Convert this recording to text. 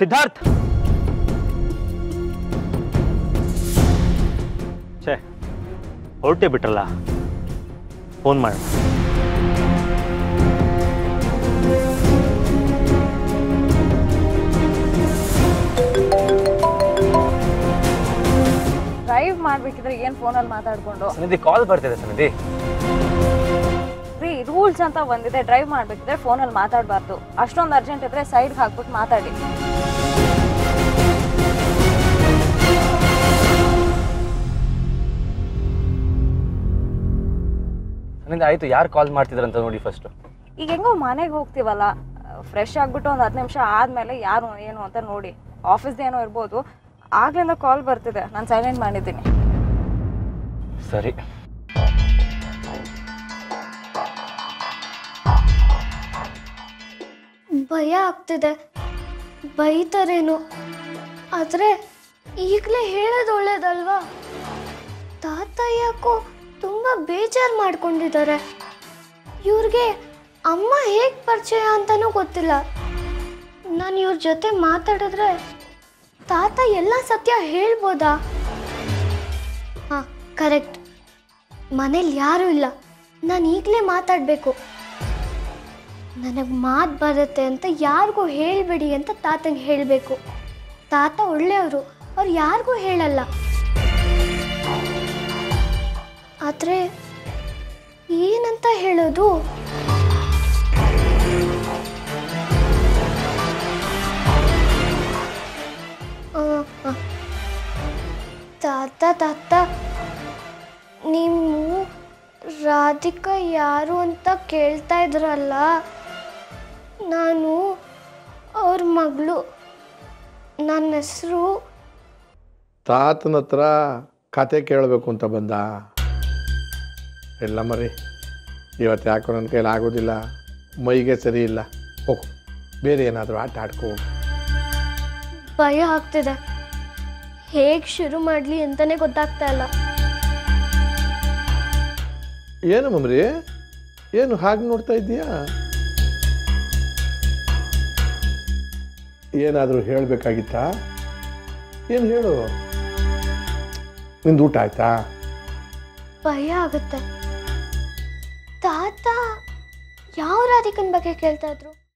ಸಿದ್ಧಾರ್ಥ್! ಛೇ ಹೊರಟೆ ಬಿಟ್ರಲ್ಲ? ಫೋನ್ ಮಾಡಿ. ಡ್ರೈವ್ ಮಾಡ್ಬೇಕಿದ್ರೆ ಏನ್ ಫೋನಲ್ಲಿ ಮಾತಾಡ್ಕೊಂಡು? ಸನ್ನಿಧಿ ಕಾಲ್ ಬರ್ತಿದೆ ಸನ್ನಿಧಿ ರೂಲ್ಸ್ ಅಂತ ಬಂದಿದೆ ಡ್ರೈವ್ ಮಾಡ್ಬೇಕಿದ್ರೆ ಫೋನಲ್ಲಿ ಮಾತಾಡಬಾರ್ದು. ಅಷ್ಟೊಂದು ಅರ್ಜೆಂಟ್ ಇದ್ರೆ ಸೈಡ್ಗೆ ಹಾಕ್ಬಿಟ್ಟು ಮಾತಾಡಿ. ಸನ್ನಿಧಿ ಆಯ್ತು ಯಾರು ಕಾಲ್ ಮಾಡ್ತಿದ್ರಂತ ನೋಡಿ ಫಸ್ಟ್ ಈಗ ಹೆಂಗೋ ಮನೆಗೆ ಹೋಗ್ತೀವಲ್ಲ ಫ್ರೆಶ್ ಆಗ್ಬಿಟ್ಟು ಒಂದು ಹತ್ತು ನಿಮಿಷ ಆದ್ಮೇಲೆ ಯಾರು ಏನು ಅಂತ ನೋಡಿ. ಆಫೀಸ್ದು ಏನೋ ಇರ್ಬೋದು ಆಗ್ಲಿಂದ ಕಾಲ್ ಬರ್ತಿದೆ ನಾನು ಸೈಲೆಂಟ್ ಮಾಡಿದ್ದೀನಿ. ಸರಿ. ಭಯ ಆಗ್ತಿದೆ. ಬೈತಾರೇನು. ಆದರೆ ಈಗಲೇ ಹೇಳೋದು ಒಳ್ಳೇದಲ್ವಾ? ತಾತ ಯಾಕೋ ತುಂಬ ಬೇಜಾರು ಮಾಡ್ಕೊಂಡಿದ್ದಾರೆ. ಇವ್ರಿಗೆ ಅಮ್ಮ ಹೇಗೆ ಪರಿಚಯ ಅಂತಲೂ ಗೊತ್ತಿಲ್ಲ. ನಾನು ಇವ್ರ ಜೊತೆ ಮಾತಾಡಿದ್ರೆ ತಾತ ಎಲ್ಲ ಸತ್ಯ ಹೇಳ್ಬೋದಾ? ಹಾಂ, ಕರೆಕ್ಟ್. ಮನೇಲಿ ಯಾರೂ ಇಲ್ಲ. ನಾನು ಈಗಲೇ ಮಾತಾಡಬೇಕು. ನನಗೆ ಮಾತು ಬರುತ್ತೆ ಅಂತ ಯಾರಿಗೂ ಹೇಳಬೇಡಿ ಅಂತ ತಾತಂಗೆ ಹೇಳಬೇಕು. ತಾತ ಒಳ್ಳೆಯವರು, ಅವ್ರು ಯಾರಿಗೂ ಹೇಳಲ್ಲ. ಆದರೆ ಏನಂತ ಹೇಳೋದು. ತಾತ ತಾತ, ನೀವು ರಾಧಿಕಾ ಯಾರು ಅಂತ ಕೇಳ್ತಾ ಇದ್ರಲ್ಲ, ನಾನು ಅವ್ರ ಮಗಳು, ನನ್ನ ಹೆಸರು ತಾತನ ಹತ್ರ ಕತೆ ಕೇಳಬೇಕು ಅಂತ ಬಂದ ಇಲ್ಲ ಮರಿ. ಇವತ್ತು ಯಾಕೋ ನನ್ನ ಕೈಲಿ ಆಗೋದಿಲ್ಲ ಮೈಗೆ ಸರಿ ಇಲ್ಲ. ಹೋಗು ಬೇರೆ ಏನಾದರೂ ಆಟ ಆಡ್ಕೋ. ಭಯ ಆಗ್ತಿದೆ. ಹೇಗೆ ಶುರು ಮಾಡಲಿ ಅಂತಲೇ ಗೊತ್ತಾಗ್ತಾ ಇಲ್ಲ. ಏನು ಮಮ್ರಿ? ಏನು ಹಾಗೆ ನೋಡ್ತಾ ಇದ್ದೀಯಾ? ಏನಾದರೂ ಹೇಳಬೇಕಾಗಿತ್ತಾ? ಏನು ಹೇಳು? ನಿಂದು ಊಟ ಆಯ್ತಾ? ಭಯ ಆಗುತ್ತೆ. ತಾತ? ಯಾವ ರಾಧಿಕನ ಬಗ್ಗೆ ಕೇಳ್ತಾ ಇದ್ರು?